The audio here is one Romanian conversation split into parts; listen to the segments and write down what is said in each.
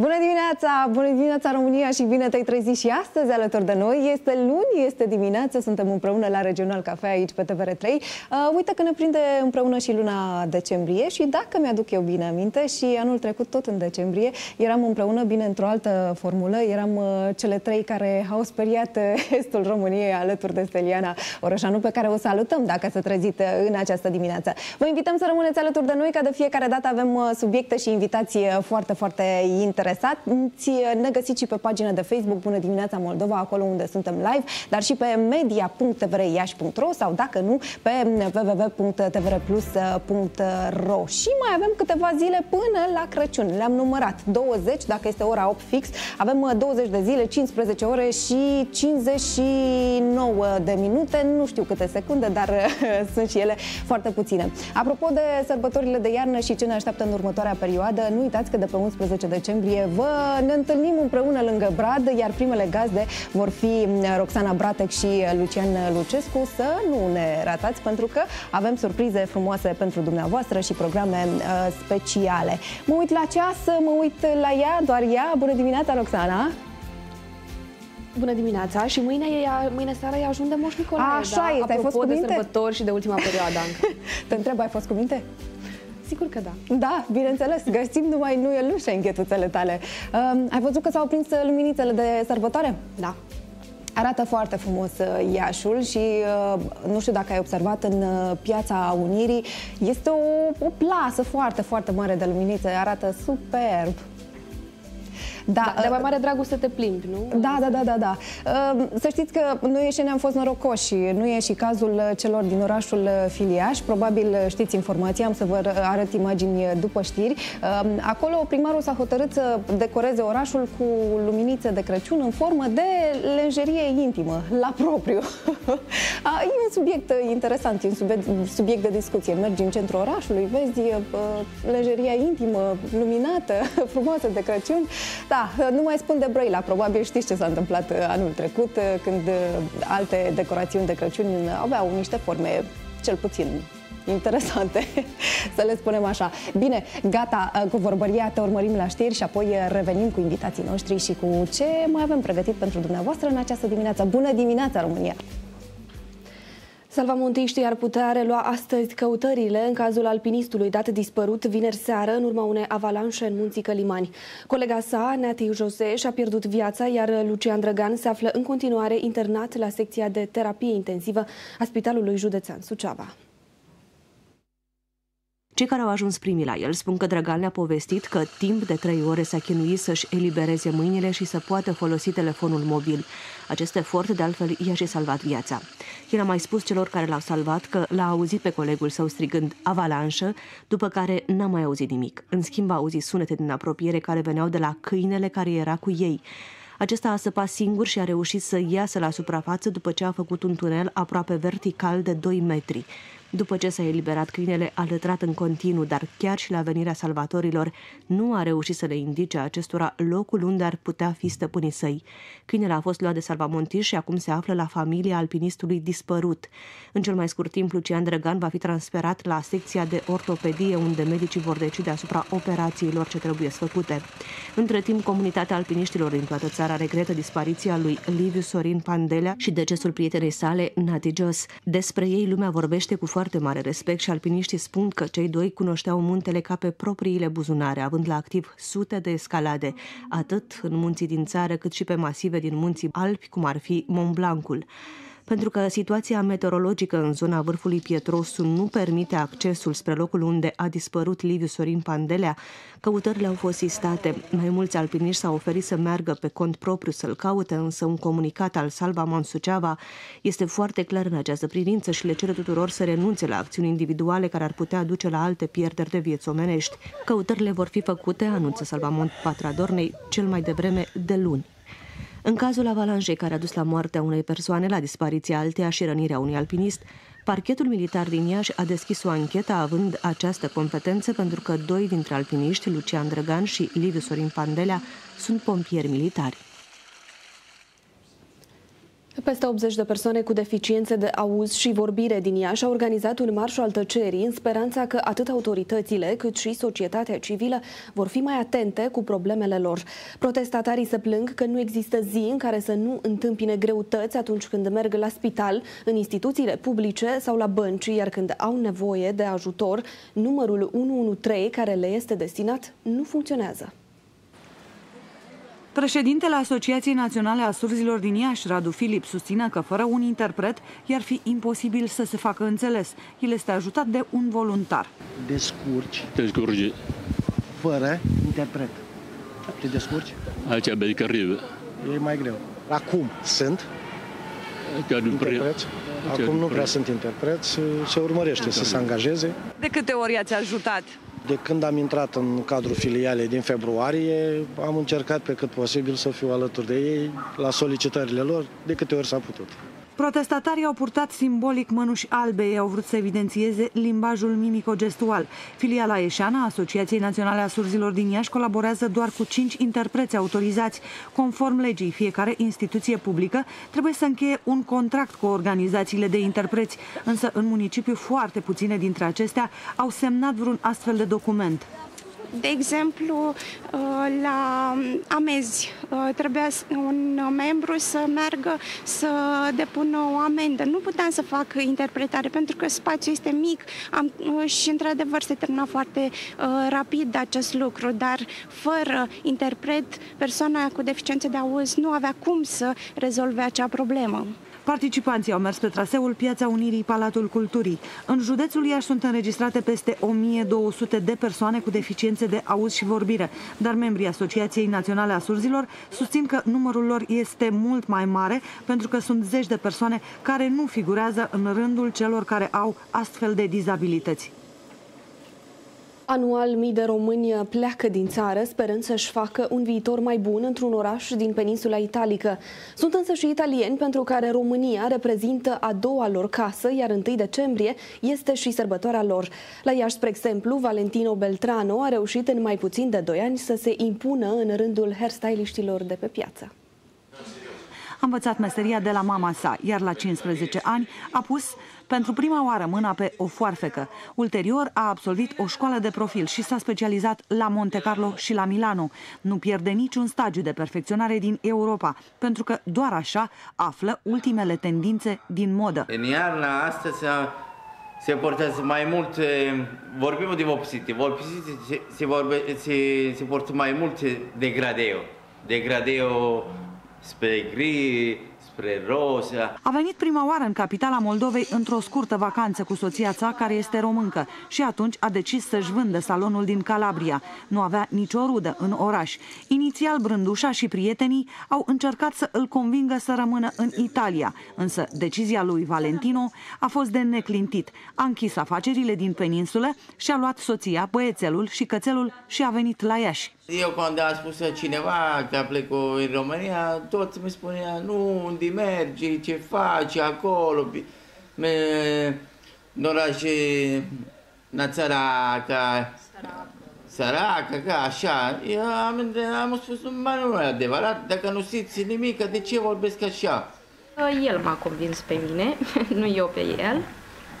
Bună dimineața! Bună dimineața România și bine te-ai trezit și astăzi alături de noi. Este luni, este dimineață, suntem împreună la Regional Cafea aici pe TVR3. Uh, uite că ne prinde împreună și luna decembrie și dacă mi-aduc eu bine aminte și anul trecut tot în decembrie eram împreună bine într-o altă formulă, eram uh, cele trei care au speriat uh, estul României alături de Steliana Orășanu pe care o salutăm dacă se trezit uh, în această dimineață. Vă invităm să rămâneți alături de noi, ca de fiecare dată avem uh, subiecte și invitații uh, foarte, foarte interesante interesați, ne găsiți și pe pagina de Facebook Bună dimineața Moldova, acolo unde suntem live, dar și pe media.tvriași.ro sau dacă nu, pe www.tvreplus.ro Și mai avem câteva zile până la Crăciun. Le-am numărat 20, dacă este ora 8 fix, avem 20 uh, de zile, 15 ore și 59 de minute, nu știu câte secunde, dar sunt și ele foarte puține. Apropo de sărbătorile de iarnă și ce ne așteaptă în următoarea perioadă, nu uitați că de pe 11 decembrie februarie vă ne întâlnim împreună lângă Brad, iar primele gazde vor fi Roxana Bratec și Lucian Lucescu. Să nu ne ratați pentru că avem surprize frumoase pentru dumneavoastră și programe uh, speciale. Mă uit la ceas, mă uit la ea, doar ea. Bună dimineața, Roxana! Bună dimineața și mâine, e, mâine seara e ajung de Moș Nicolae. Așa da? este, ai fost cu minte? de sărbători și de ultima perioadă încă. Te întreb, ai fost cu minte? Sigur că da. Da, bineînțeles, găsim numai nu e lușă închetuțele tale. Uh, ai văzut că s-au prins luminițele de sărbătoare? Da. Arată foarte frumos uh, Iașul și uh, nu știu dacă ai observat în uh, piața Unirii, este o, o plasă foarte, foarte mare de luminițe, arată superb. Da, da, de mai mare dragul să te plimbi, nu? Da, da, da, da, da. Ehm, să știți că noi ieșeni am fost norocoși. Nu e și cazul celor din orașul Filiaș. Probabil știți informația, am să vă arăt imagini după știri. Ehm, acolo primarul s-a hotărât să decoreze orașul cu luminițe de Crăciun în formă de lenjerie intimă, la propriu. e un subiect interesant, e un subiect, subiect de discuție. Mergi în centrul orașului, vezi lenjeria intimă, luminată, frumoasă de Crăciun. Da, da, nu mai spun de Brăila. Probabil știți ce s-a întâmplat uh, anul trecut, uh, când uh, alte decorațiuni de Crăciun aveau niște forme, cel puțin interesante, să le spunem așa. Bine, gata cu vorbăria, te urmărim la știri și apoi revenim cu invitații noștri și cu ce mai avem pregătit pentru dumneavoastră în această dimineață. Bună dimineața, România! Salvamontiștii ar putea relua astăzi căutările în cazul alpinistului dat dispărut vineri seară în urma unei avalanșe în munții Călimani. Colega sa, Nati Jose, și-a pierdut viața, iar Lucian Drăgan se află în continuare internat la secția de terapie intensivă a Spitalului Județean Suceava. Cei care au ajuns primii la el spun că Drăgan le-a povestit că timp de trei ore s-a chinuit să-și elibereze mâinile și să poată folosi telefonul mobil. Acest efort, de altfel, i-a și salvat viața. El a mai spus celor care l-au salvat că l-a auzit pe colegul său strigând avalanșă, după care n-a mai auzit nimic. În schimb, a auzit sunete din apropiere care veneau de la câinele care era cu ei. Acesta a săpat singur și a reușit să iasă la suprafață după ce a făcut un tunel aproape vertical de 2 metri. După ce s-a eliberat, câinele a lătrat în continuu, dar chiar și la venirea salvatorilor nu a reușit să le indice acestora locul unde ar putea fi stăpânii săi. Câinele a fost luat de salvamontiș și acum se află la familia alpinistului dispărut. În cel mai scurt timp, Lucian Drăgan va fi transferat la secția de ortopedie, unde medicii vor decide asupra operațiilor ce trebuie făcute. Între timp, comunitatea alpiniștilor din toată țara regretă dispariția lui Liviu Sorin Pandelea și decesul prietenei sale, Nati Jos. Despre ei lumea vorbește cu foarte mare respect și alpiniștii spun că cei doi cunoșteau muntele ca pe propriile buzunare, având la activ sute de escalade, atât în munții din țară cât și pe masive din munții Alpi, cum ar fi Mont Blancul pentru că situația meteorologică în zona vârfului Pietrosu nu permite accesul spre locul unde a dispărut Liviu Sorin Pandelea, căutările au fost sistate. Mai mulți alpiniști s-au oferit să meargă pe cont propriu să-l caute, însă un comunicat al Salva Monsuceava este foarte clar în această privință și le cere tuturor să renunțe la acțiuni individuale care ar putea duce la alte pierderi de vieți omenești. Căutările vor fi făcute, anunță Salvamont Patradornei, cel mai devreme de luni. În cazul avalanșei care a dus la moartea unei persoane, la dispariția alteia și rănirea unui alpinist, Parchetul militar din Iași a deschis o anchetă având această competență pentru că doi dintre alpiniști, Lucian Drăgan și Liviu Sorin Pandelea, sunt pompieri militari. Peste 80 de persoane cu deficiențe de auz și vorbire din Iași au organizat un marș al tăcerii în speranța că atât autoritățile cât și societatea civilă vor fi mai atente cu problemele lor. Protestatarii se plâng că nu există zi în care să nu întâmpine greutăți atunci când merg la spital, în instituțiile publice sau la bănci, iar când au nevoie de ajutor, numărul 113 care le este destinat nu funcționează. Președintele Asociației Naționale a Surzilor din Iași, Radu Filip, susține că fără un interpret i-ar fi imposibil să se facă înțeles. El este ajutat de un voluntar. Descurci. Descurci. Fără interpret. Te descurci? Aici e carrive. E mai greu. Acum sunt Chiar nu prea. interpreți. Acum nu prea sunt interpreți. Se urmărește să se angajeze. De câte ori i-ați ajutat? De când am intrat în cadrul filialei din februarie, am încercat pe cât posibil să fiu alături de ei la solicitările lor, de câte ori s-a putut. Protestatarii au purtat simbolic mănuși albe, ei au vrut să evidențieze limbajul mimico-gestual. Filiala Eșana, Asociației Naționale a Surzilor din Iași, colaborează doar cu cinci interpreți autorizați. Conform legii, fiecare instituție publică trebuie să încheie un contract cu organizațiile de interpreți, însă în municipiu foarte puține dintre acestea au semnat vreun astfel de document. De exemplu, uh, la amezi uh, trebuia un membru să meargă să depună o amendă. Nu puteam să fac interpretare pentru că spațiul este mic am, uh, și într-adevăr se termina foarte rapid acest lucru, dar fără interpret, persoana cu deficiențe de auz nu avea cum să rezolve acea problemă. Participanții au mers pe traseul Piața Unirii Palatul Culturii. În județul Iași sunt înregistrate peste 1200 de persoane cu deficiențe de auz și vorbire, dar membrii Asociației Naționale a Surzilor susțin că numărul lor este mult mai mare pentru că sunt zeci de persoane care nu figurează în rândul celor care au astfel de dizabilități. Anual, mii de români pleacă din țară sperând să-și facă un viitor mai bun într-un oraș din peninsula italică. Sunt însă și italieni pentru care România reprezintă a doua lor casă, iar 1 decembrie este și sărbătoarea lor. La Iași, spre exemplu, Valentino Beltrano a reușit în mai puțin de 2 ani să se impună în rândul hairstyliștilor de pe piață. A învățat meseria de la mama sa, iar la 15 ani a pus pentru prima oară mâna pe o foarfecă. Ulterior a absolvit o școală de profil și s-a specializat la Monte Carlo și la Milano. Nu pierde niciun stagiu de perfecționare din Europa, pentru că doar așa află ultimele tendințe din modă. În iarna asta se, se portează mai mult, vorbim de vopsite, vopsite se, se, vorbe, se, se portă mai mult degradeo. Degradeo spre gri, spre roza. A venit prima oară în capitala Moldovei într-o scurtă vacanță cu soția sa, care este româncă, și atunci a decis să-și vândă salonul din Calabria. Nu avea nicio rudă în oraș. Inițial, Brândușa și prietenii au încercat să îl convingă să rămână în Italia, însă decizia lui Valentino a fost de neclintit. A închis afacerile din peninsulă și a luat soția, băiețelul și cățelul și a venit la Iași. Eu când a spus cineva că plecă în România, toți mi spunea, nu, unde mergi, ce faci acolo, me, în oraș, în țara ca săracă, ca așa. Eu am, am spus, nu, nu e adevărat, dacă nu știți nimic, de ce vorbesc așa? El m-a convins pe mine, nu eu pe el,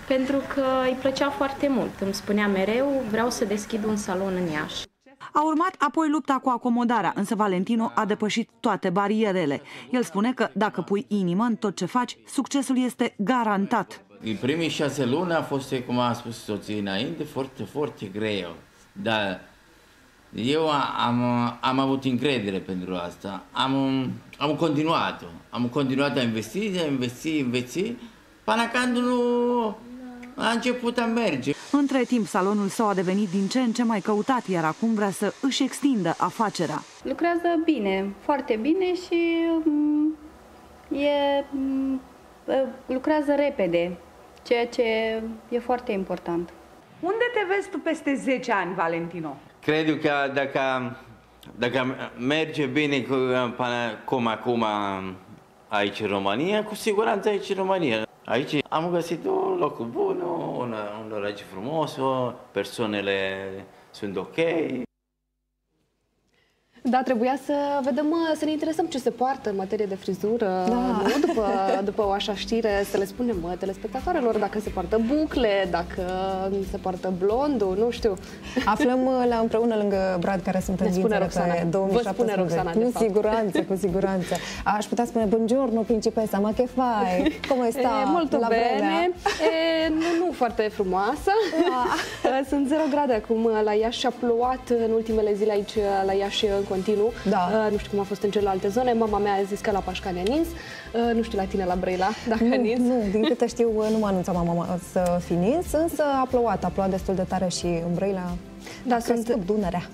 pentru că îi plăcea foarte mult. Îmi spunea mereu, vreau să deschid un salon în Iași. A urmat apoi lupta cu acomodarea, însă Valentino a depășit toate barierele. El spune că dacă pui inimă în tot ce faci, succesul este garantat. În primii șase luni a fost, cum a spus soții înainte, foarte, foarte greu. Dar eu am, am avut încredere pentru asta. Am, am continuat. Am continuat a investi, a investi, investi, până când nu a început a merge. Între timp, salonul său a devenit din ce în ce mai căutat, iar acum vrea să își extindă afacerea. Lucrează bine, foarte bine și mm, e, mm, lucrează repede, ceea ce e foarte important. Unde te vezi tu peste 10 ani, Valentino? Cred că dacă, dacă merge bine cum acum aici în România, cu siguranță aici în România. Aici am găsit un loc bun, un, un oraș frumos, persoanele sunt ok. Da, trebuia să vedem, să ne interesăm ce se poartă în materie de frizură, da. nu? După, după o așa știre, să le spunem mă, telespectatoarelor dacă se poartă bucle, dacă se poartă blondul, nu știu. Aflăm uh, la împreună lângă Brad care sunt în spune Roxana. pe 2017. Vă spune Roxana, Cu siguranță, cu siguranță. Aș putea spune buongiorno, principesa, ma che fai? Come sta? E, molto la bene. E, nu, nu foarte frumoasă. Da. Sunt 0 grade acum la Iași și a plouat în ultimele zile aici la Iași în continuu. Da. Uh, nu știu cum a fost în celelalte zone. Mama mea a zis că la Pașcani a nins. Uh, nu știu la tine la Brăila, dacă nu, a nins. Nu, din câte știu, nu m-a anunțat mama să fi nins, însă a plouat. A plouat destul de tare și în Brăila da, sunt Dunărea.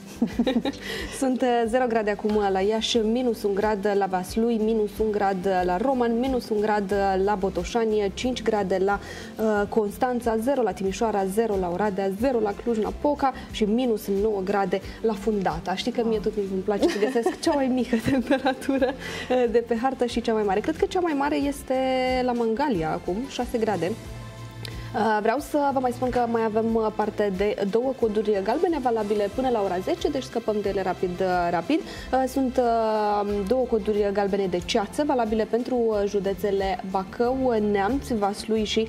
sunt 0 uh, grade acum la Iași, minus 1 grad la Vaslui, minus 1 grad la Roman, minus 1 grad la Botoșani, 5 grade la uh, Constanța, 0 la Timișoara, 0 la Oradea, 0 la Cluj-Napoca și minus 9 grade la Fundata. Știi că mie tot timpul îmi place să găsesc cea mai mică temperatură uh, de pe hartă și cea mai mare. Cred că cea mai mare este la Mangalia acum, 6 grade. Uh, vreau să vă mai spun că mai avem uh, parte de două coduri galbene valabile până la ora 10, deci scăpăm de ele rapid, uh, rapid. Sunt două coduri galbene de ceață valabile pentru județele Bacău, Neamț, Vaslui și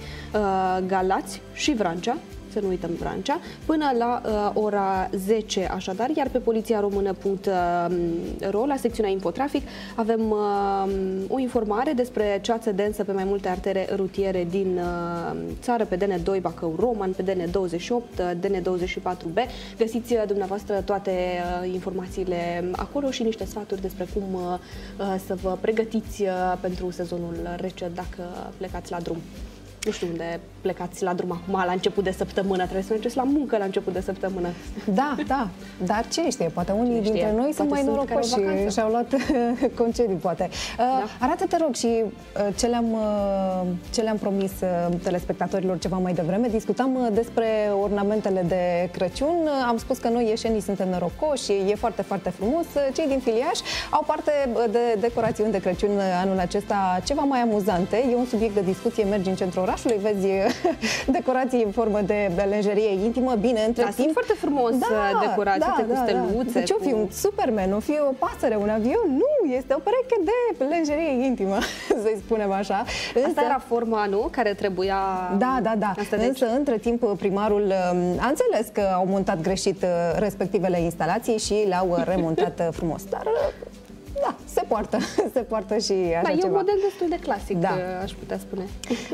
Galați și Vrancea să nu uităm Vrancea, până la uh, ora 10 așadar, iar pe poliția română.ro, la secțiunea Infotrafic, avem uh, o informare despre ceață densă pe mai multe artere rutiere din uh, țară, pe DN2 Bacău Roman, pe DN28, DN24B. Găsiți uh, dumneavoastră toate uh, informațiile acolo și niște sfaturi despre cum uh, uh să vă pregătiți uh, pentru sezonul rece dacă plecați la drum nu știu unde plecați la drum acum, la început de săptămână, trebuie să mergeți la muncă la început de săptămână. Da, da, dar ce știe, poate unii cine dintre știe? noi sunt mai norocoși și și-au luat concedii, poate. Da. Uh, arată-te rog și uh, ce le-am uh, ce le-am promis telespectatorilor ceva mai devreme. Discutam despre ornamentele de Crăciun. Am spus că noi ieșenii suntem norocoși, e foarte, foarte frumos. Cei din filiaș au parte de decorațiuni de Crăciun anul acesta ceva mai amuzante. E un subiect de discuție, mergi în centrul orașului, vezi decorații în formă de, de lenjerie intimă. Bine, între da, timp... sunt foarte frumos da, uh, decorații da, cu da, steluțe. Da. Ce-o fi un Superman, o fi o pasăre, un avion? Nu, este o pereche de lenjerie intimă, să-i spunem așa. Însă... Asta era forma, nu? Care trebuia... Da, da, da. Asta Însă, deci... între timp, primarul um, a înțeles că au montat greșit uh, respectivele instalații și le-au uh, remontat frumos. Dar da, se poartă, se poartă și așa da, ceva. e un model destul de clasic, da. aș putea spune.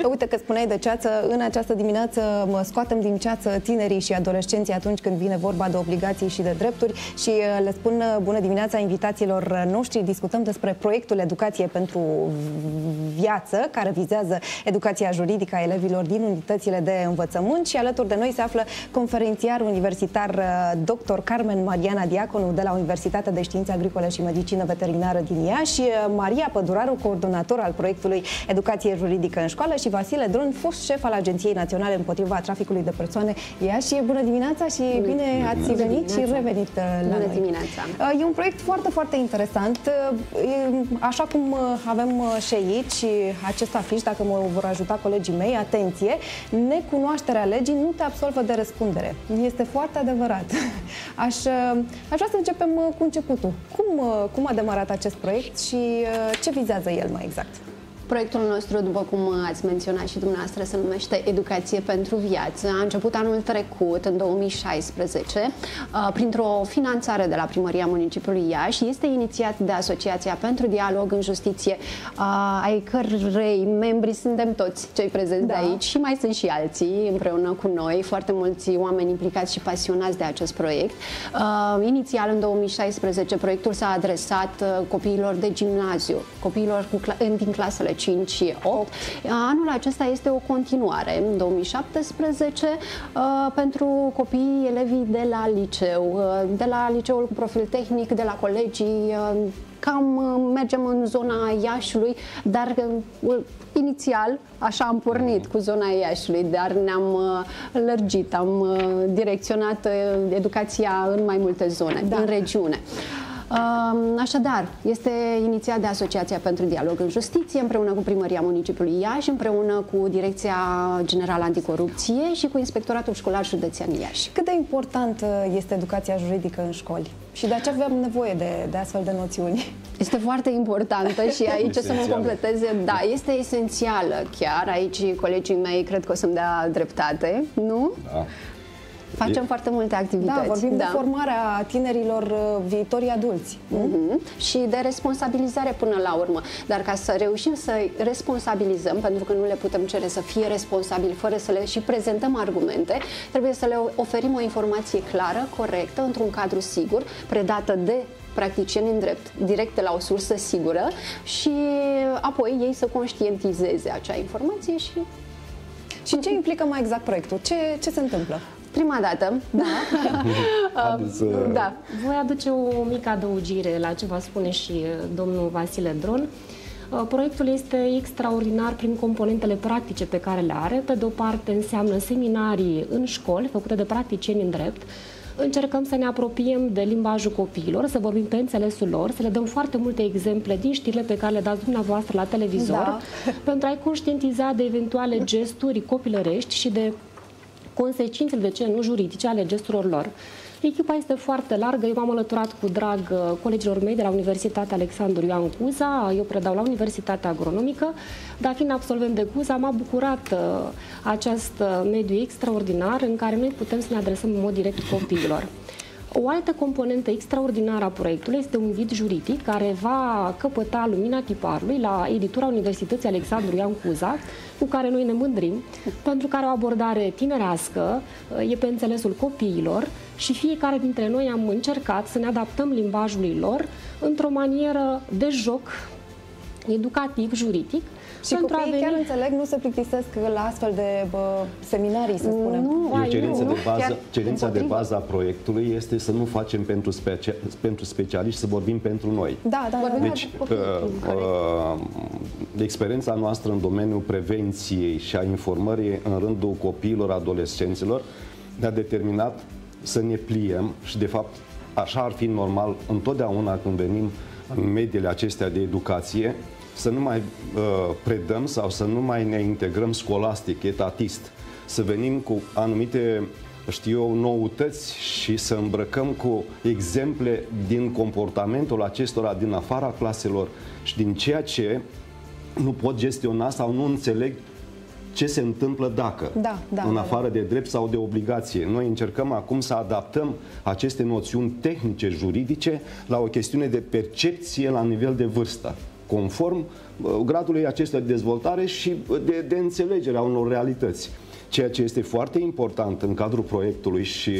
Uite că spuneai de ceață, în această dimineață mă scoatem din ceață tinerii și adolescenții atunci când vine vorba de obligații și de drepturi și uh, le spun uh, bună dimineața invitațiilor noștri. Discutăm despre proiectul Educație pentru Viață, care vizează educația juridică a elevilor din unitățile de învățământ și alături de noi se află conferențiar universitar uh, dr. Carmen Mariana Diaconu de la Universitatea de Științe Agricole și Medicină Veterinară veterinară din Iași, Maria Păduraru, coordonator al proiectului Educație Juridică în Școală și Vasile Dron, fost șef al Agenției Naționale împotriva traficului de persoane Iași. Bună dimineața și bine ați Bună venit dimineața. și revenit uh, la Bună noi. dimineața! Uh, e un proiect foarte, foarte interesant. Uh, așa cum avem și aici acest afiș, dacă mă vor ajuta colegii mei, atenție, necunoașterea legii nu te absolvă de răspundere. Este foarte adevărat. Aș, aș vrea să începem cu începutul. Cum, cum a demarat acest proiect și uh, ce vizează el mai exact? Proiectul nostru, după cum ați menționat și dumneavoastră, se numește Educație pentru Viață. A început anul trecut, în 2016, uh, printr-o finanțare de la Primăria Municipiului Iași. Este inițiat de Asociația pentru Dialog în Justiție, uh, ai cărei membri suntem toți cei prezenți da. de aici și mai sunt și alții împreună cu noi, foarte mulți oameni implicați și pasionați de acest proiect. Uh, inițial, în 2016, proiectul s-a adresat copiilor de gimnaziu, copiilor cu, din clasele 5 și 8. Anul acesta este o continuare, în 2017, uh, pentru copiii elevii de la liceu, uh, de la liceul cu profil tehnic, de la colegii uh, cam mergem în zona Iașului, dar inițial așa am pornit cu zona Iașului, dar ne-am lărgit, am direcționat educația în mai multe zone, da. în regiune. Așadar, este inițiat de Asociația pentru Dialog în Justiție, împreună cu Primăria Municipiului Iași, împreună cu Direcția Generală Anticorupție și cu Inspectoratul Școlar Județean Iași. Cât de important este educația juridică în școli? Și de aceea avem nevoie de, de astfel de noțiuni. Este foarte importantă și aici o să mă completeze. Da, este esențială chiar. Aici colegii mei cred că o să-mi dea dreptate, nu? Da. Facem e... foarte multe activități. Da, vorbim da. de formarea tinerilor uh, viitorii adulți. Uh-huh. Și de responsabilizare până la urmă. Dar ca să reușim să responsabilizăm, pentru că nu le putem cere să fie responsabili fără să le și prezentăm argumente, trebuie să le oferim o informație clară, corectă, într-un cadru sigur, predată de practicieni în drept, direct de la o sursă sigură și apoi ei să conștientizeze acea informație și... Și ce implică mai exact proiectul? Ce, ce se întâmplă? Prima dată, da. uh, da. Voi aduce o mică adăugire la ce va spune și uh, domnul Vasile Dron. Uh, proiectul este extraordinar prin componentele practice pe care le are. Pe de o parte înseamnă seminarii în școli făcute de practicieni în drept, încercăm să ne apropiem de limbajul copiilor, să vorbim pe înțelesul lor, să le dăm foarte multe exemple din știrile pe care le dați dumneavoastră la televizor, da. pentru a-i conștientiza de eventuale gesturi copilărești și de consecințele, de ce nu juridice, ale gesturilor lor. Echipa este foarte largă, eu m-am alăturat cu drag uh, colegilor mei de la Universitatea Alexandru Ioan Cuza, eu predau la Universitatea Agronomică, dar fiind absolvent de Cuza, m-a bucurat uh, acest uh, mediu extraordinar în care noi putem să ne adresăm în mod direct copiilor. O altă componentă extraordinară a proiectului este un vid juridic care va căpăta lumina tiparului la editura Universității Alexandru Ioan Cuza, cu care noi ne mândrim, pentru care o abordare tinerească e pe înțelesul copiilor și fiecare dintre noi am încercat să ne adaptăm limbajului lor într-o manieră de joc educativ, juridic, și pentru copiii veni... chiar înțeleg, nu se plictisesc la astfel de bă, seminarii, să spunem. Nu, Ai, cerința, nu, de bază, cerința de bază a proiectului este să nu facem pentru, specia, pentru specialiști, să vorbim pentru noi. Da, da, da. Deci, uh, uh, experiența noastră în domeniul prevenției și a informării în rândul copiilor, adolescenților, ne-a determinat să ne pliem și, de fapt, așa ar fi normal întotdeauna când venim în mediile acestea de educație, să nu mai uh, predăm sau să nu mai ne integrăm scolastic, etatist, să venim cu anumite știu eu, noutăți și să îmbrăcăm cu exemple din comportamentul acestora din afara claselor și din ceea ce nu pot gestiona sau nu înțeleg ce se întâmplă dacă, da, da, în da, afară da. de drept sau de obligație. Noi încercăm acum să adaptăm aceste noțiuni tehnice, juridice, la o chestiune de percepție la nivel de vârstă conform uh, gradului acesta de dezvoltare și de, de înțelegere a unor realități. Ceea ce este foarte important în cadrul proiectului și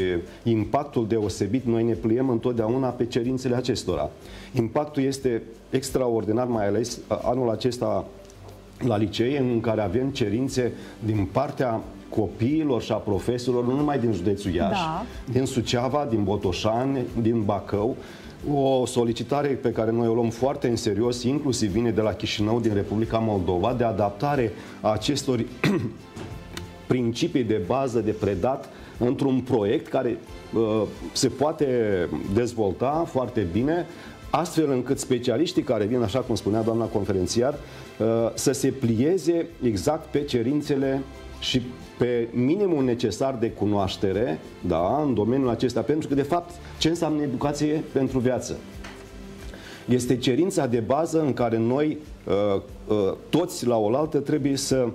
impactul deosebit, noi ne pliem întotdeauna pe cerințele acestora. Impactul este extraordinar, mai ales uh, anul acesta la licee, în care avem cerințe din partea copiilor și a profesorilor, nu numai din județul Iași, da. din Suceava, din Botoșani, din Bacău, o solicitare pe care noi o luăm foarte în serios, inclusiv vine de la Chișinău, din Republica Moldova, de adaptare a acestor principii de bază de predat într-un proiect care uh, se poate dezvolta foarte bine, astfel încât specialiștii care vin, așa cum spunea doamna conferențiar, uh, să se plieze exact pe cerințele și pe minimul necesar de cunoaștere da, în domeniul acesta, pentru că, de fapt, ce înseamnă educație pentru viață? Este cerința de bază în care noi, uh, uh, toți la oaltă, trebuie să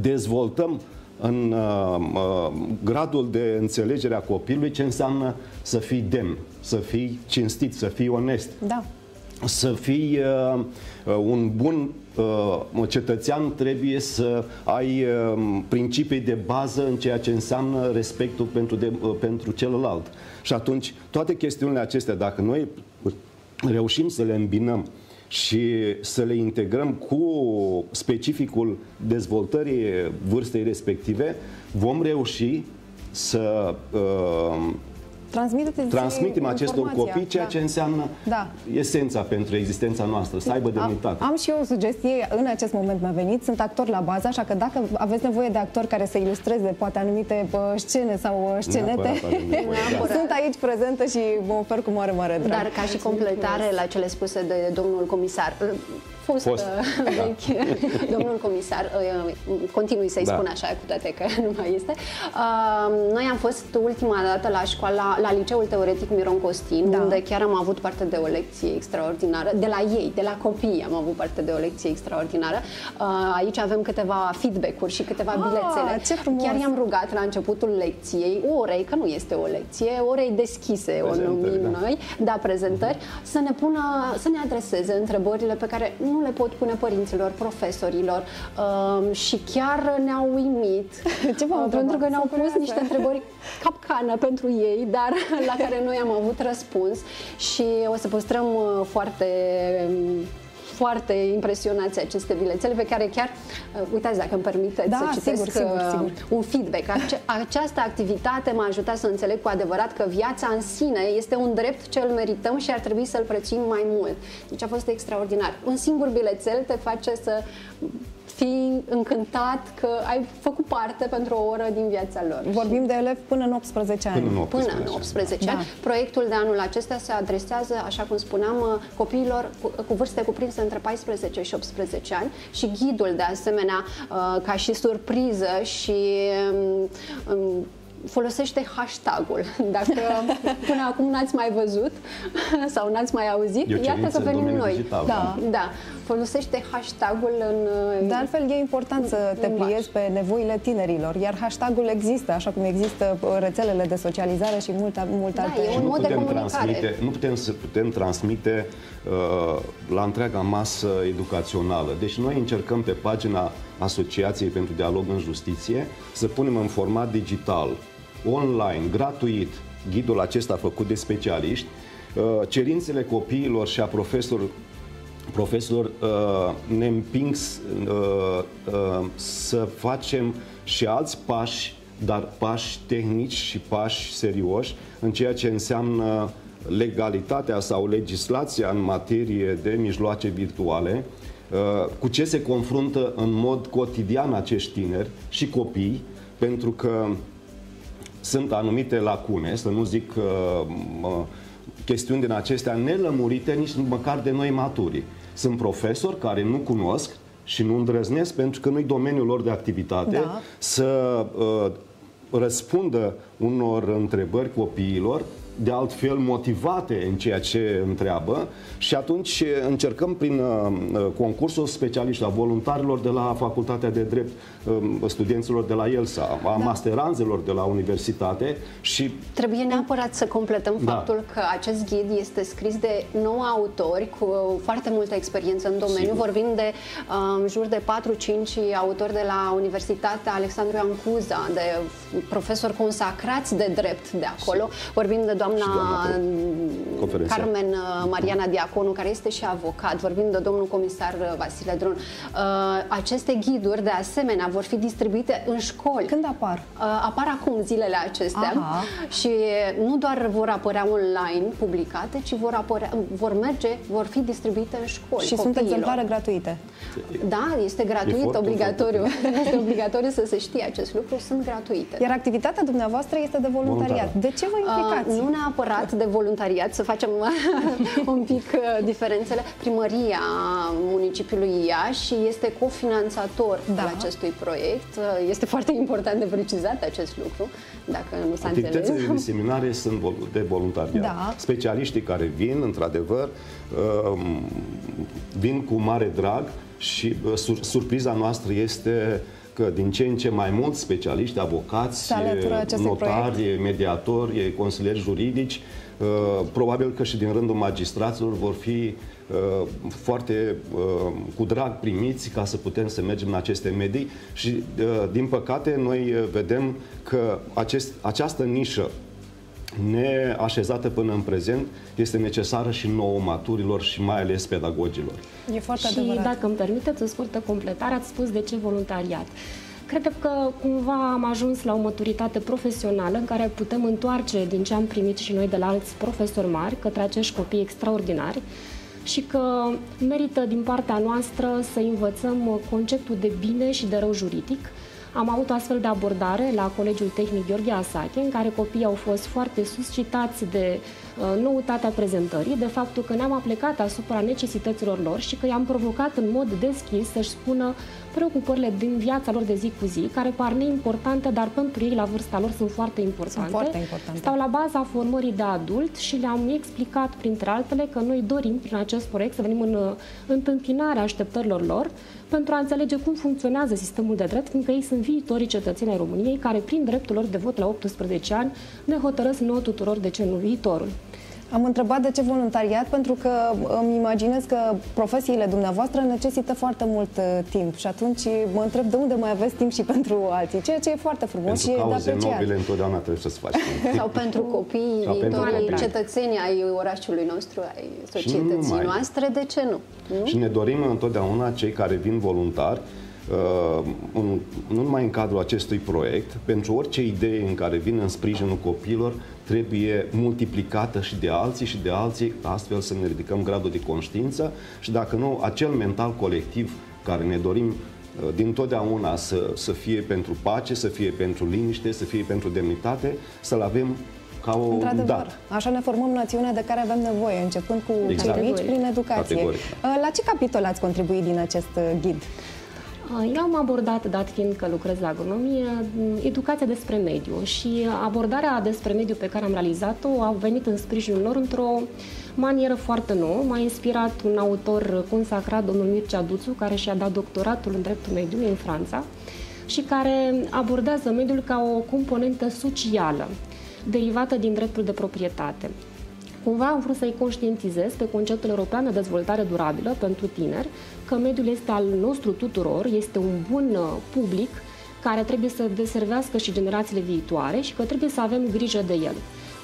dezvoltăm în uh, uh, gradul de înțelegere a copilului ce înseamnă să fii demn, să fii cinstit, să fii onest. Da. Să fii uh, uh un bun uh, cetățean trebuie să ai uh, principii de bază în ceea ce înseamnă respectul pentru, de, uh, pentru celălalt. Și atunci, toate chestiunile acestea, dacă noi reușim să le îmbinăm și să le integrăm cu specificul dezvoltării vârstei respective, vom reuși să uh, transmitem acestor copii ceea da. ce înseamnă da. esența pentru existența noastră, să aibă demnitate. Am, am și eu o sugestie, în acest moment mi-a venit, sunt actor la bază, așa că dacă aveți nevoie de actori care să ilustreze poate anumite pă, scene sau scenete, sunt aici prezentă și mă ofer cu mare, mare drag. Dar ca și completare la cele spuse de domnul comisar, fost, fost. Uh, da. domnul comisar, uh, continui să-i da. spun așa, cu toate că nu mai este. Uh, noi am fost ultima dată la școala, la Liceul Teoretic Miron Costin, da. unde chiar am avut parte de o lecție extraordinară, de la ei, de la copii am avut parte de o lecție extraordinară. Aici avem câteva feedback-uri și câteva ah, bilețele. Ce frumos. Chiar i-am rugat la începutul lecției, orei, că nu este o lecție, orei deschise, prezentări, o numim da. noi, da, prezentări, uh-huh. să ne pună, să ne adreseze întrebările pe care nu le pot pune părinților, profesorilor uh, și chiar ne-au uimit. Ce uh, pentru că ne-au pus niște întrebări capcană pentru ei, dar la care noi am avut răspuns. Și o să păstrăm uh, foarte foarte impresionați aceste bilețele pe care chiar, uh, uitați dacă îmi permiteți da, să citesc sigur, sigur, uh, sigur. un feedback. Ace- această activitate m-a ajutat să înțeleg cu adevărat că viața în sine este un drept ce îl merităm și ar trebui să-l prețuim mai mult. Deci a fost extraordinar. Un singur bilețel te face să fi încântat că ai făcut parte pentru o oră din viața lor. Vorbim de elevi până în 18 ani. Până în 18, până în 18 da. ani. Proiectul de anul acesta se adresează, așa cum spuneam, uh, copiilor cu, cu vârste cuprinse între 14 și 18 ani și ghidul, de asemenea, uh, ca și surpriză și um, um, folosește hashtagul. Dacă până acum n-ați mai văzut sau n-ați mai auzit, iată că venim noi. Digital, da. da. Folosește hashtagul în... De altfel, e important să te pliezi pe nevoile tinerilor, iar hashtagul există, așa cum există rețelele de socializare și multe, multe da, alte. E un mod de comunicare. Nu putem să putem transmite uh, la întreaga masă educațională. Deci noi încercăm pe pagina Asociației pentru Dialog în Justiție să punem în format digital, online, gratuit, ghidul acesta făcut de specialiști, uh, cerințele copiilor și a profesorilor profesor uh, ne împing uh, să facem și alți pași, dar pași tehnici și pași serioși în ceea ce înseamnă legalitatea sau legislația în materie de mijloace virtuale, Uh, cu ce se confruntă în mod cotidian acești tineri și copii, pentru că sunt anumite lacune, să nu zic uh, chestiuni din acestea nelămurite nici măcar de noi maturi. Sunt profesori care nu cunosc și nu îndrăznesc pentru că nu-i domeniul lor de activitate da. să uh, răspundă unor întrebări copiilor de altfel motivate în ceea ce întreabă și atunci încercăm prin uh, uh, concursul specialiștilor, voluntarilor de la Facultatea de Drept, uh, studenților de la ELSA, a da. masteranzelor de la universitate și... Trebuie neapărat să completăm da. faptul că acest ghid este scris de 9 autori cu foarte multă experiență în domeniu. Sigur. Vorbim de în um, jur de 4-5 autori de la Universitatea Alexandru Ancuza, de profesori consacrați de drept de acolo. Sigur. Vorbim de doamna, doamna Carmen uh, Mariana Diaconu, care este și avocat, vorbim de domnul comisar uh, Vasile Dron. Uh, aceste ghiduri, de asemenea, vor fi distribuite în școli. Când apar? Apar acum zilele acestea Aha. și nu doar vor apărea online publicate, ci vor, apărea, vor merge, vor fi distribuite în școli. Și copiilor. sunt exemplare gratuite. Da, este gratuit, obligatoriu. Este obligatoriu să se știe acest lucru, sunt gratuite. Iar activitatea dumneavoastră este de voluntariat. Voluntar. De ce vă implicați? Uh, nu neapărat de voluntariat, să facem un pic uh, diferențele. Primăria municipiului Iași este cofinanțator da. al acestui proiect. Uh, este foarte important de precizat acest lucru, dacă nu s-a înțeles. Activitățile de diseminare sunt de voluntariat. Da. Specialiștii care vin, într-adevăr, um, vin cu mare drag și uh, sur surpriza noastră este că din ce în ce mai mulți specialiști, avocați, notari, proiect. mediatori, consilieri juridici, uh, probabil că și din rândul magistraților vor fi uh, foarte cu drag primiți ca să putem să mergem în aceste medii și din păcate noi vedem că acest, această nișă neașezată până în prezent este necesară și nouă maturilor și mai ales pedagogilor. E foarte și adevărat. dacă îmi permiteți o scurtă completare, ați spus de ce voluntariat. Cred că cumva am ajuns la o maturitate profesională în care putem întoarce din ce am primit și noi de la alți profesori mari către acești copii extraordinari și că merită din partea noastră să învățăm conceptul de bine și de rău juridic, am avut o astfel de abordare la Colegiul Tehnic Gheorghe Asache, în care copiii au fost foarte suscitați de uh, noutatea prezentării, de faptul că ne-am aplicat asupra necesităților lor și că i-am provocat în mod deschis să-și spună preocupările din viața lor de zi cu zi, care par neimportante, dar pentru ei la vârsta lor sunt foarte importante. Sunt foarte importante. Stau la baza formării de adult și le-am explicat, printre altele, că noi dorim prin acest proiect să venim în uh, întâmpinarea așteptărilor lor pentru a înțelege cum funcționează sistemul de drept, fiindcă ei sunt viitorii cetățeni ai României care, prin dreptul lor de vot la 18 ani, ne hotărăsc nouă tuturor de ce nu viitorul. Am întrebat de ce voluntariat, pentru că îmi imaginez că profesiile dumneavoastră necesită foarte mult uh, timp și atunci mă întreb de unde mai aveți timp și pentru alții, ceea ce e foarte frumos pentru și cauze de apreciat. nobile întotdeauna trebuie să-ți faci timp. Sau pentru copii, Sau pentru viitorii copii. cetățeni ai orașului nostru, ai nu societății numai. noastre, de ce nu? nu? Și ne dorim întotdeauna cei care vin voluntari uh, în, nu numai în cadrul acestui proiect, pentru orice idee în care vin în sprijinul copiilor, trebuie multiplicată și de alții și de alții, astfel să ne ridicăm gradul de conștiință și dacă nu, acel mental colectiv care ne dorim uh, din totdeauna să, să fie pentru pace, să fie pentru liniște, să fie pentru demnitate, să-l avem ca o Într-adevăr, dat. așa ne formăm națiunea de care avem nevoie, începând cu Exact. cei mici, prin educație. Categoric. La ce capitol ați contribuit din acest uh, ghid? Eu am abordat, dat fiind că lucrez la agronomie, educația despre mediu și abordarea despre mediu pe care am realizat-o a venit în sprijinul lor într-o manieră foarte nouă. M-a inspirat un autor consacrat, domnul Mircea Duțu, care și-a dat doctoratul în dreptul mediului în Franța și care abordează mediul ca o componentă socială derivată din dreptul de proprietate. Cumva am vrut să-i conștientizez pe conceptul european de dezvoltare durabilă pentru tineri, că mediul este al nostru tuturor, este un bun uh, public care trebuie să deservească și generațiile viitoare și că trebuie să avem grijă de el.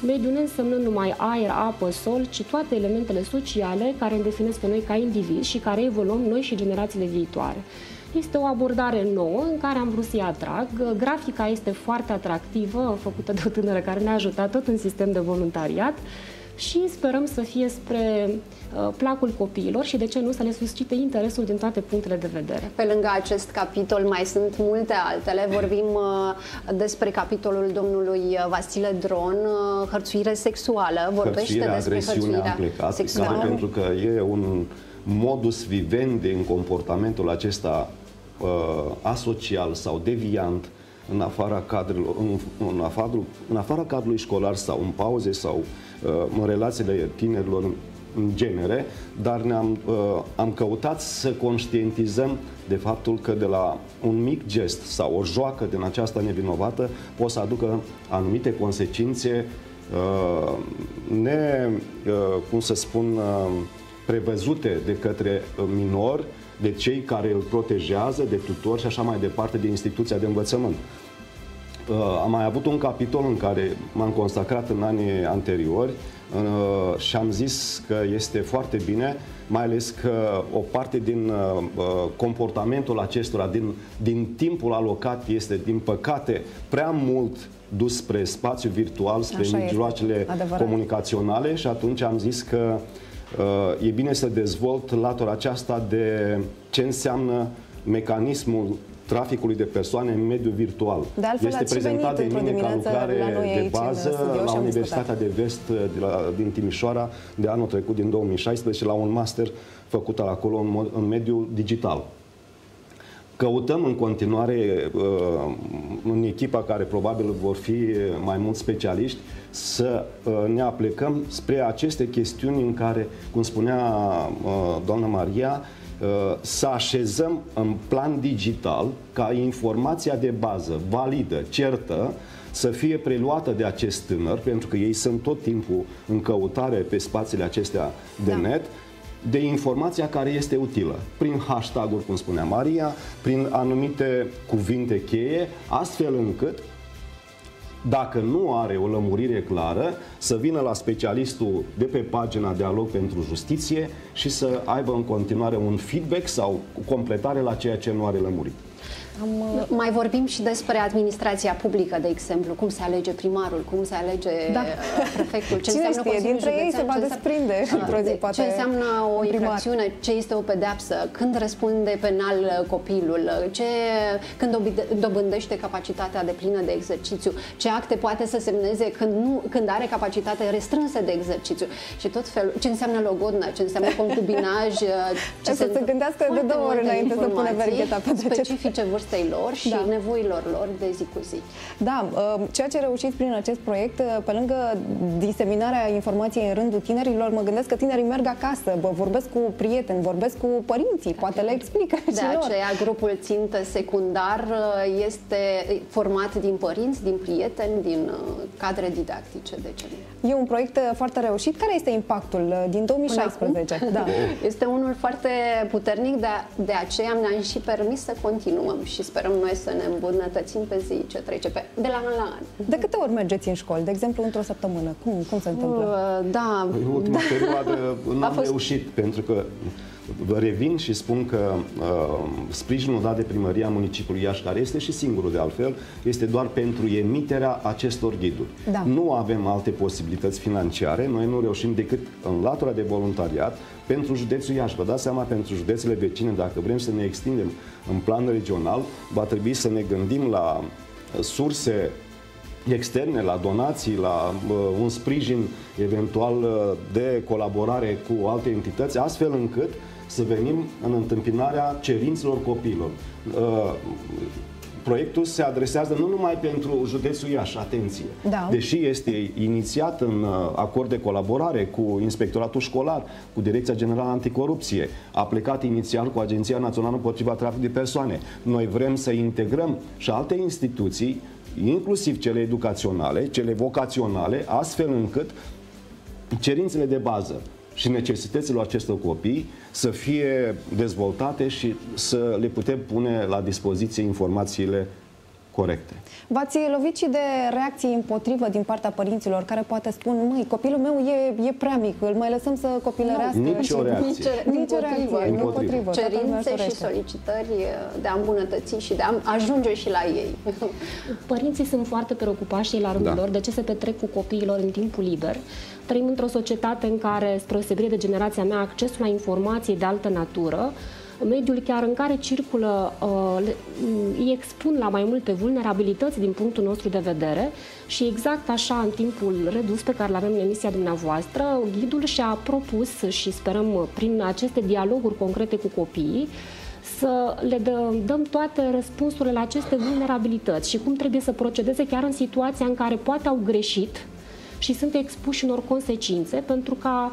Mediul nu însemnând numai aer, apă, sol, ci toate elementele sociale care ne definesc pe noi ca indivizi și care evoluăm noi și generațiile viitoare. Este o abordare nouă în care am vrut să-i atrag. Grafica este foarte atractivă, făcută de o tânără care ne-a ajutat tot în sistem de voluntariat și sperăm să fie spre uh, placul copiilor și, de ce nu, să le suscite interesul din toate punctele de vedere. Pe lângă acest capitol mai sunt multe altele. Vorbim uh, despre capitolul domnului uh, Vasile Dron, uh, hărțuire sexuală. Vorbește Hărțuirea, despre agresiunea am hărțuirea plecat, sexuală. care, pentru că e un modus vivendi în comportamentul acesta uh, asocial sau deviant în afara cadrelor, în, în, afara, în afara cadrului școlar sau în pauze sau uh, în relațiile tinerilor în, în genere, dar ne-am uh, am căutat să conștientizăm de faptul că de la un mic gest sau o joacă din aceasta nevinovată pot să aducă anumite consecințe uh, ne, uh, cum să spun, uh, prevăzute de către uh, minor, de cei care îl protejează, de tutori și așa mai departe, de instituția de învățământ. Uh, am mai avut un capitol în care m-am consacrat în anii anteriori uh, și am zis că este foarte bine, mai ales că o parte din uh, uh, comportamentul acestora, din, din timpul alocat, este, din păcate, prea mult dus spre spațiu virtual, spre Așa este. mijloacele Adevărat. comunicaționale și atunci am zis că uh, e bine să dezvolt latura aceasta de ce înseamnă mecanismul traficului de persoane în mediul virtual. De altfel, este ați și prezentat de venit într-o mine ca dimineață lucrare la noi de aici, în bază studio, și la am Universitatea de Vest uh, de la, din Timișoara de anul trecut, din 2016, la un master făcut acolo în, mod, în mediul digital. Căutăm în continuare uh, în echipa care probabil vor fi mai mulți specialiști să uh, ne aplicăm spre aceste chestiuni în care, cum spunea uh, doamna Maria, să așezăm în plan digital ca informația de bază, validă, certă, să fie preluată de acest tânăr, pentru că ei sunt tot timpul în căutare pe spațiile acestea de da. net, de informația care este utilă, prin hashtag-uri, cum spunea Maria, prin anumite cuvinte cheie, astfel încât dacă nu are o lămurire clară, să vină la specialistul de pe pagina Dialog pentru Justiție și să aibă în continuare un feedback sau completare la ceea ce nu are lămurit. Am, Mai vorbim și despre administrația publică, de exemplu, cum se alege primarul, cum se alege da. prefectul, ce Cine înseamnă știe, dintre ei se va desprinde într-o zi, poate Ce înseamnă o infracțiune, ce este o pedeapsă, când răspunde penal copilul, ce, când dobândește capacitatea de plină de exercițiu, ce acte poate să semneze când, nu, când are capacitate restrânsă de exercițiu? Și tot felul, ce înseamnă logodna, ce înseamnă concubinaj, ce se, se gândească de două ori înainte să pune vergheta pe specifice vârstei lor și da. nevoilor lor de zi cu zi. Da, uh, ceea ce reușiți prin acest proiect, uh, pe lângă diseminarea informației în rândul tinerilor, mă gândesc că tinerii merg acasă, bă, vorbesc cu prieteni, vorbesc cu părinții, poate le explică De aceea, grupul țintă secundar uh, este format din părinți, din prieteni, din cadre didactice, de ce nu? E un proiect foarte reușit. Care este impactul din 2016? Da. Este unul foarte puternic, de, de aceea mi-am și permis să continuăm și sperăm noi să ne îmbunătățim pe zi ce trece, pe, de la an la an. De câte ori mergeți în școli? De exemplu, într-o săptămână? Cum, cum se întâmplă? Uh, da. În ultima da. perioadă n-am fost... reușit, pentru că Vă revin și spun că uh, sprijinul dat de primăria municipiului Iași, care este și singurul de altfel, este doar pentru emiterea acestor ghiduri. Da. Nu avem alte posibilități financiare, noi nu reușim decât în latura de voluntariat pentru județul Iași. Vă dați seama, pentru județele vecine, dacă vrem să ne extindem în plan regional, va trebui să ne gândim la surse externe, la donații, la uh, un sprijin eventual uh, de colaborare cu alte entități, astfel încât să venim în întâmpinarea cerințelor copiilor. Uh, proiectul se adresează nu numai pentru județul Iași, atenție, da. deși este inițiat în uh, acord de colaborare cu Inspectoratul Școlar, cu Direcția Generală Anticorupție, a plecat inițial cu Agenția Națională împotriva traficului de persoane. Noi vrem să integrăm și alte instituții, inclusiv cele educaționale, cele vocaționale, astfel încât cerințele de bază și necesitățile acestor copii să fie dezvoltate și să le putem pune la dispoziție informațiile corecte. V-ați lovit și de reacții împotrivă din partea părinților care poate spun, măi, copilul meu e, e prea mic, îl mai lăsăm să copilărească. Nu, nici o reacție. Nici, nici o reacție, împotrivă. Cerințe și solicitări de a îmbunătăți și de a ajunge și la ei. Părinții sunt foarte preocupați și la rândul da. lor de ce se petrec cu copiilor în timpul liber. Trăim într-o societate în care, spre osebire de generația mea, accesul la informații de altă natură mediul chiar în care circulă uh, îi expun la mai multe vulnerabilități din punctul nostru de vedere și exact așa în timpul redus pe care îl avem în emisia dumneavoastră, ghidul și-a propus și sperăm prin aceste dialoguri concrete cu copiii să le dăm, dăm toate răspunsurile la aceste vulnerabilități și cum trebuie să procedeze chiar în situația în care poate au greșit și sunt expuși unor consecințe pentru ca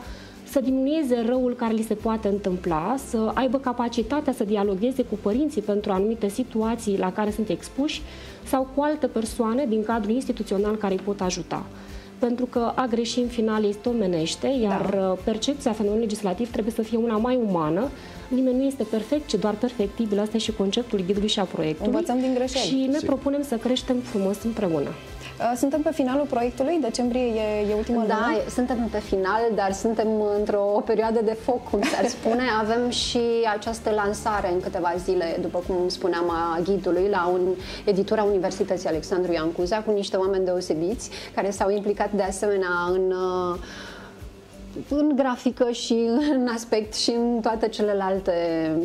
să diminueze răul care li se poate întâmpla, să aibă capacitatea să dialogueze cu părinții pentru anumite situații la care sunt expuși sau cu alte persoane din cadrul instituțional care îi pot ajuta pentru că a greși în final este omenește, iar da. percepția fenomenului legislativ trebuie să fie una mai umană. Nimeni nu este perfect, ci doar perfectibil. Asta e și conceptul ghidului și a proiectului. Învățăm din greșeli. Și ne propunem să creștem frumos împreună. Uh, suntem pe finalul proiectului? Decembrie e, e ultima Da, lună? suntem pe final, dar suntem într-o perioadă de foc, cum s-ar spune. Avem și această lansare în câteva zile, după cum spuneam, a ghidului la un, editura Universității Alexandru Iancuza cu niște oameni deosebiți care s-au implicat de asemenea în uh, în grafică și în aspect și în toate celelalte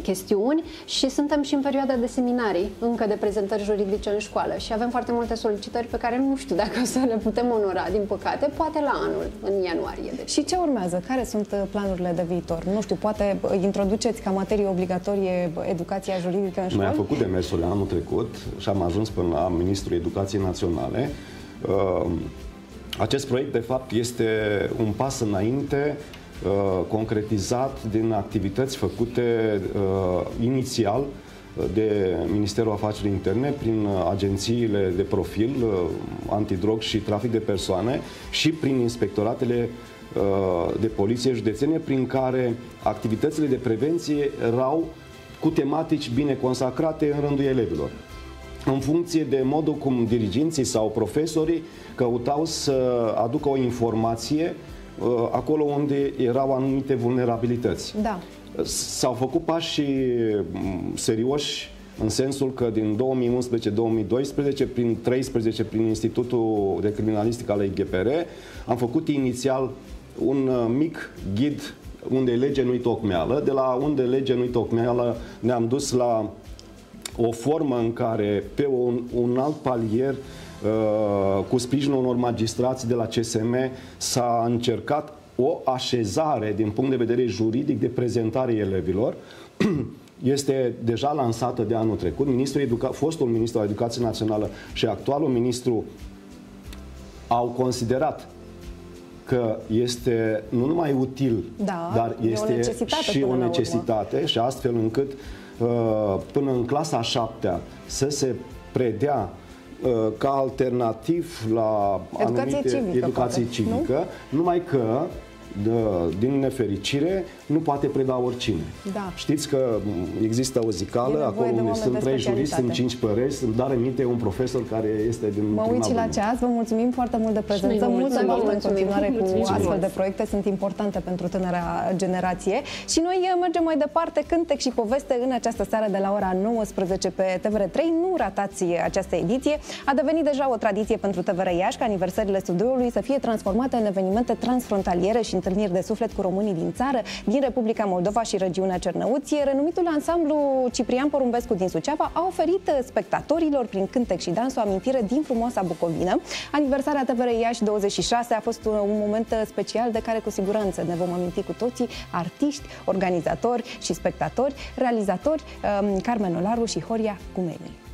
chestiuni și suntem și în perioada de seminarii, încă de prezentări juridice în școală și avem foarte multe solicitări pe care nu știu dacă o să le putem onora, din păcate, poate la anul, în ianuarie. Deci. Și ce urmează? Care sunt uh, planurile de viitor? Nu știu, poate uh, introduceți ca materie obligatorie educația juridică în școală? Noi am făcut demersul anul trecut și am ajuns până la Ministrul Educației Naționale. Uh, acest proiect, de fapt, este un pas înainte uh, concretizat din activități făcute uh, inițial uh, de Ministerul Afacerilor Interne prin agențiile de profil antidrog și trafic de persoane și prin inspectoratele de poliție județene prin care activitățile de prevenție erau cu tematici bine consacrate în rândul elevilor. În funcție de modul cum diriginții sau profesorii căutau să aducă o informație uh, acolo unde erau anumite vulnerabilități. Da. S-au făcut pași mm, serioși în sensul că din 2011-2012, prin 13, prin Institutul de Criminalistică al IGPR, am făcut inițial un uh, mic ghid unde lege nu-i tocmeală. De la unde lege nu-i tocmeală ne-am dus la o formă în care pe un, un alt palier uh, cu sprijinul unor magistrați de la CSM s-a încercat o așezare din punct de vedere juridic de prezentare elevilor este deja lansată de anul trecut. Ministrul Educa- fostul ministru al Educației Națională și actualul ministru au considerat că este nu numai util, da, dar este o și o necesitate și astfel încât uh, până în clasa șaptea să se predea uh, ca alternativ la educație anumite civică, educație poate, civică, nu? numai că de, din nefericire, nu poate preda oricine. Da. Știți că există o zicală, acolo unde sunt trei juriști, sunt cinci păreți, îmi dar minte un profesor care este din Mă uit și la ceas, vă mulțumim foarte mult de prezență, multă mult în continuare cu mulțumim. astfel de proiecte, sunt importante pentru tânăra generație. Și noi eh, mergem mai departe, cântec și poveste în această seară de la ora 19 pe TVR3. Nu ratați această ediție. A devenit deja o tradiție pentru TVR Iași ca aniversările studioului să fie transformate în evenimente transfrontaliere și întâlniri de suflet cu românii din țară, din Republica Moldova și regiunea Cernăuție, renumitul ansamblu Ciprian Porumbescu din Suceava a oferit spectatorilor prin cântec și dans o amintire din frumoasa Bucovină. Aniversarea TVR Iași 26 a fost un moment special de care cu siguranță ne vom aminti cu toții artiști, organizatori și spectatori, realizatori um, Carmen Olaru și Horia Cumeni.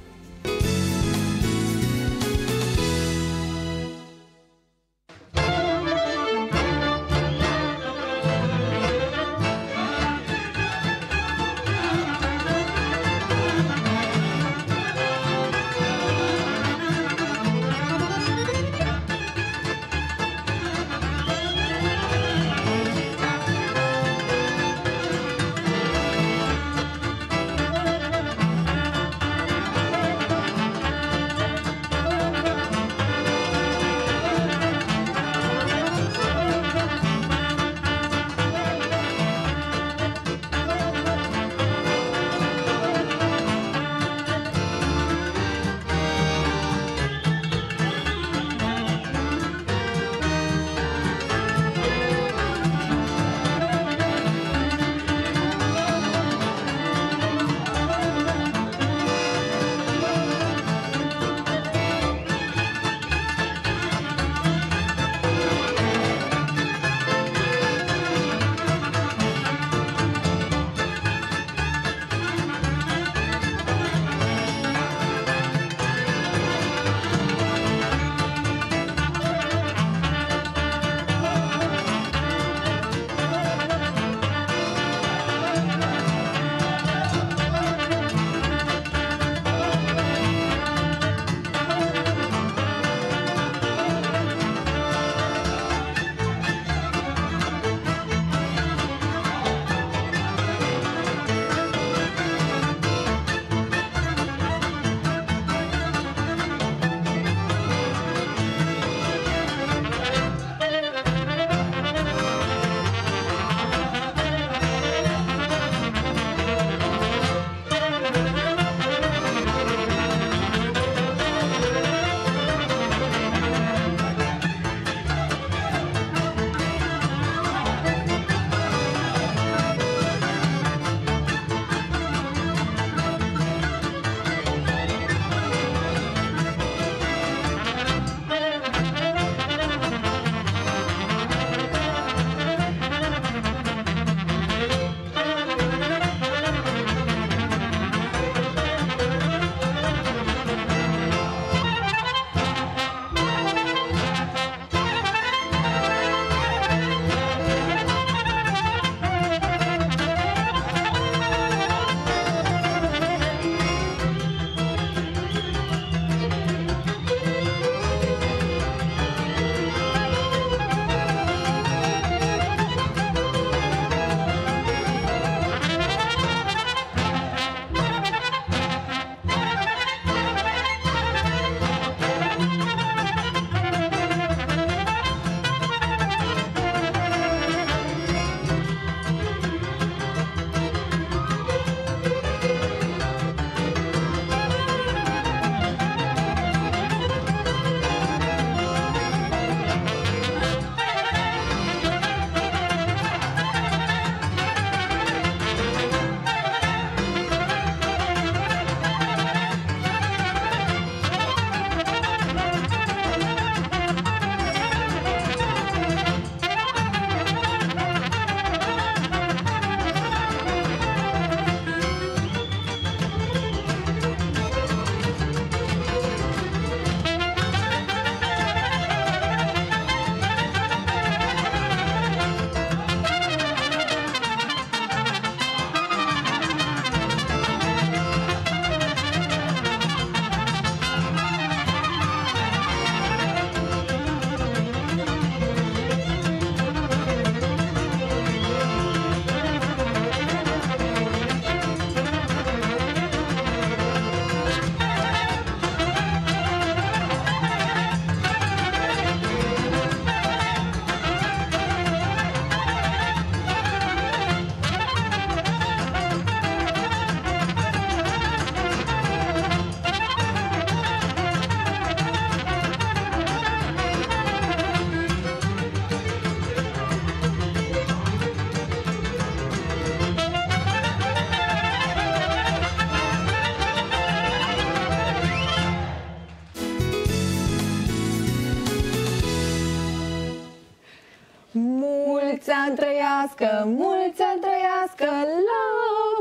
Ani trăiască, mulți ani trăiască, la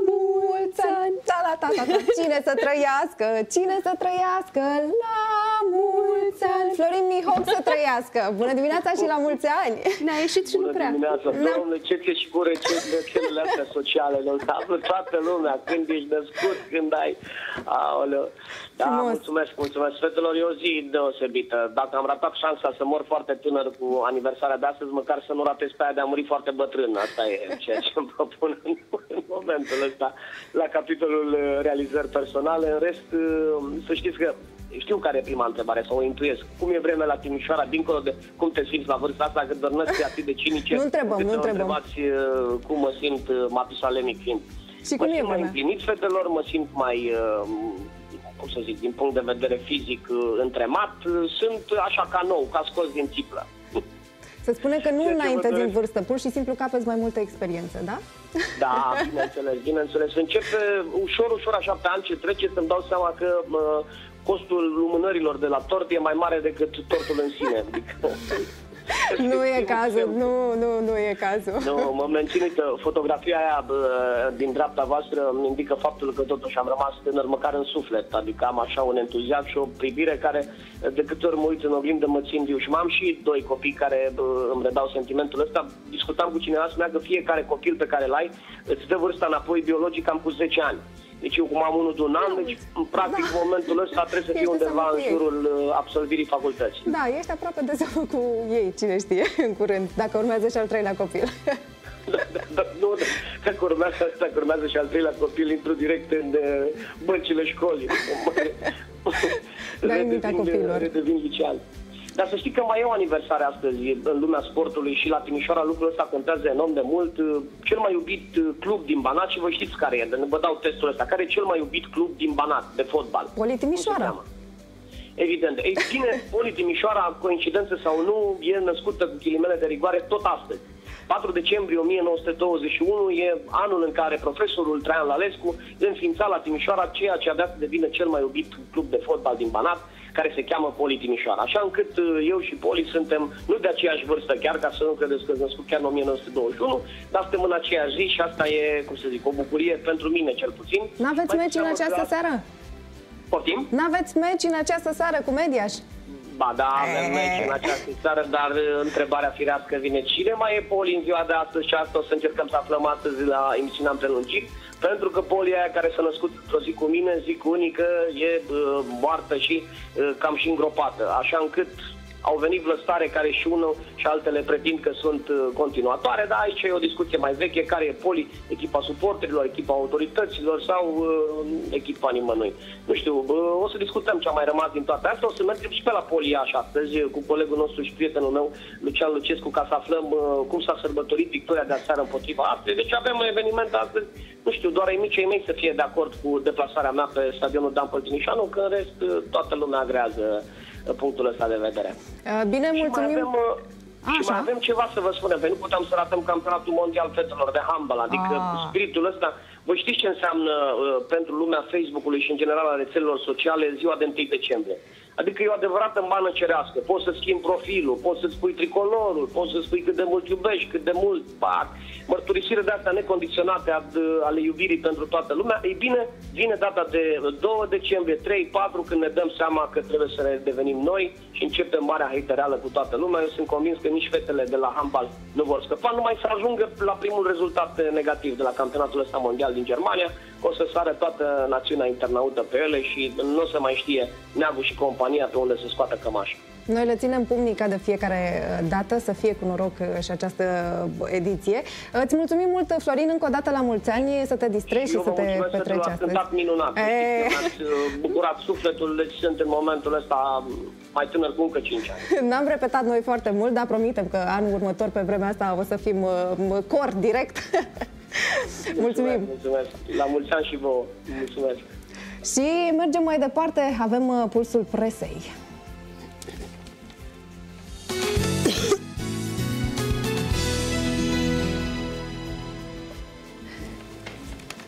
mulți ani. Da, da, da, da, da. Cine să trăiască, cine să trăiască, la mulți ani. Florin Mihoc să trăiască. Bună dimineața și la mulți ani. Ne-a ieșit și Bună nu prea. dimineața, domnule, ce ți și cu rețelele astea sociale, le toată lumea, când ești născut, când ai... Aoleu. Da, Frumos. mulțumesc, mulțumesc. Fetelor, e o zi deosebită. Dacă am ratat șansa să mor foarte tânăr cu aniversarea de astăzi, măcar să nu ratez pe aia de a muri foarte bătrân. Asta e ceea ce îmi propun în, în momentul ăsta la capitolul uh, realizări personale. În rest, uh, să știți că știu care e prima întrebare, sau o intuiesc. Cum e vremea la Timișoara, dincolo de cum te simți la vârsta asta, că dornesc atât de cinice. Nu întrebăm, încât nu să mă întrebăm. întrebați uh, cum mă simt uh, matusalenic fiind. Și mă cum e simt mai vremea? împlinit, fetelor, mă simt mai, uh, cum să zic, din punct de vedere fizic uh, întremat. Uh, Sunt așa ca nou, ca scos din țiplă. Se spune că nu Ce- ce vă înainte din doresc? vârstă, pur și simplu capeți mai multă experiență, da? Da, bineînțeles, bineînțeles. Începe ușor, ușor, așa pe an ce trece, să-mi dau seama că mă, costul lumânărilor de la tort e mai mare decât tortul în sine. Adică, Nu e cazul, nu, nu, nu e cazul. Nu, mă mențin, uite, fotografia aia bă, din dreapta voastră îmi indică faptul că totuși am rămas tânăr măcar în suflet, adică am așa un entuziasm și o privire care de câte ori mă uit în oglindă mă țin viu și mai am și doi copii care bă, îmi redau sentimentul ăsta. Discutam cu cineva să că fiecare copil pe care l-ai îți dă vârsta înapoi biologic cam cu 10 ani. Deci eu cum am unul de un an, deci în practic în momentul ăsta trebuie să Ești fiu de undeva seamă în cu ei. jurul uh, absolvirii facultății. Da, ești aproape de seamă cu ei, cine știe, în curând, dacă urmează și al treilea copil. Da, nu, da. dacă urmează, dacă urmează și al treilea copil, intru direct în uh, băncile școlii. Dai mintea Redevin, copiilor. Redevin liceal. Dar să știi că mai e o aniversare astăzi în lumea sportului și la Timișoara lucrul ăsta contează enorm de mult. Cel mai iubit uh, club din Banat și vă știți care e, vă dau testul ăsta. Care e cel mai iubit club din Banat de fotbal? Poli Timișoara. Evident. Ei bine, Poli Timișoara, coincidență sau nu, e născută cu ghilimele de rigoare tot astăzi. 4 decembrie 1921 e anul în care profesorul Traian Lalescu înființa la Timișoara ceea ce avea să devină cel mai iubit club de fotbal din Banat, care se cheamă Poli Timișoara. Așa încât uh, eu și Poli suntem nu de aceeași vârstă, chiar ca să nu credeți că sunt născut chiar în 1921, dar suntem în aceeași zi și asta e, cum să zic, o bucurie pentru mine cel puțin. N-aveți Mai meci în seamă această că- seară? Poftim? N-aveți meci în această seară cu Mediaș? Ba da, avem meci în această seară, dar uh, întrebarea firească vine cine mai e Poli în ziua de astăzi și asta o să încercăm să aflăm astăzi la emisiunea în prelungit, pentru că Poli aia care s-a născut într-o zi cu mine, zic unică, e uh, moartă și uh, cam și îngropată, așa încât au venit vlăstare care și unul și altele pretind că sunt uh, continuatoare, dar aici e o discuție mai veche, care e poli, echipa suporterilor, echipa autorităților sau uh, echipa nimănui. Nu știu, uh, o să discutăm ce a mai rămas din toate astea, o să mergem și pe la Poliaș astăzi uh, cu colegul nostru și prietenul meu, Lucian Lucescu, ca să aflăm uh, cum s-a sărbătorit victoria de aseară împotriva Austriei. Deci avem un eveniment astăzi, nu știu, doar ai mici ai mei să fie de acord cu deplasarea mea pe stadionul Dan Păltinișanu, că în rest uh, toată lumea agrează uh, punctul ăsta de vedere. Uh, Bine, Și mai mulțumim. avem, uh, și mai avem ceva să vă spunem, pentru că nu puteam să ratăm campionatul mondial fetelor de handbal, adică Ah. spiritul ăsta. Voi știți ce înseamnă uh, pentru lumea Facebook-ului și în general a rețelelor sociale ziua de 1 decembrie? Adică e o adevărată mană cerească. Poți să schimbi profilul, poți să spui tricolorul, poți să spui cât de mult iubești, cât de mult pac. Mărturisire de astea necondiționate ad, ale iubirii pentru toată lumea. Ei bine, vine data de 2 decembrie, 3, 4, când ne dăm seama că trebuie să ne devenim noi și începem marea hatereală cu toată lumea. Eu sunt convins că nici fetele de la handbal nu vor scăpa, numai să ajungă la primul rezultat negativ de la campionatul ăsta mondial din Germania, o să sară toată națiunea internaută pe ele și nu o să mai știe neagul și compania pe unde să scoată cămașa. Noi le ținem pumnii ca de fiecare uh, dată, să fie cu noroc uh, și această uh, ediție. Uh, Îți mulțumim mult, Florin, încă o dată la mulți ani, să te distrezi și, eu să vă te mulțumesc pentru petreci că astăzi. cântat minunat. E... Mi-ați uh, bucurat sufletul, deci sunt în momentul ăsta mai tânăr cu încă 5 ani. N-am repetat noi foarte mult, dar promitem că anul următor, pe vremea asta, o să fim uh, cor direct. Mulțumim! Mulțumesc. La mulți ani și vouă. Mulțumesc. Și mergem mai departe, avem uh, pulsul presei.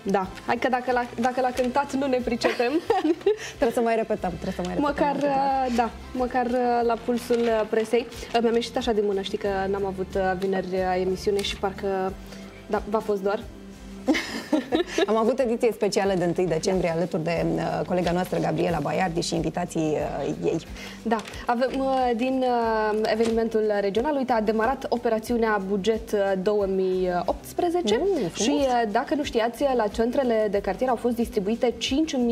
Da, hai că dacă l-a, dacă l-a cântat nu ne pricepem. trebuie să mai repetăm, trebuie să mai repetăm. Măcar, da, măcar la pulsul presei. Mi-am ieșit așa de mână, știi că n-am avut vineri emisiune și parcă, da, v-a fost doar. Am avut ediție specială de 1 decembrie alături de uh, colega noastră Gabriela Baiardi și invitații uh, ei. Da, avem uh, din uh, evenimentul regional, uite, a demarat operațiunea Buget 2018 mm, și uh, dacă nu știați, la centrele de cartier au fost distribuite 5.000